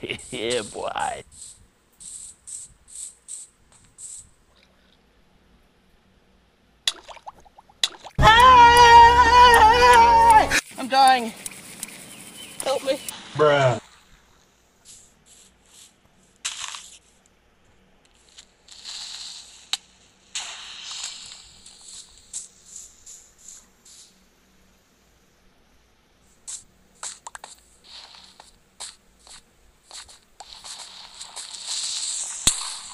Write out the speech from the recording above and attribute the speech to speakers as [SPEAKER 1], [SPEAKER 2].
[SPEAKER 1] yeah, boy.
[SPEAKER 2] I'm dying. Help me.
[SPEAKER 3] Bruh.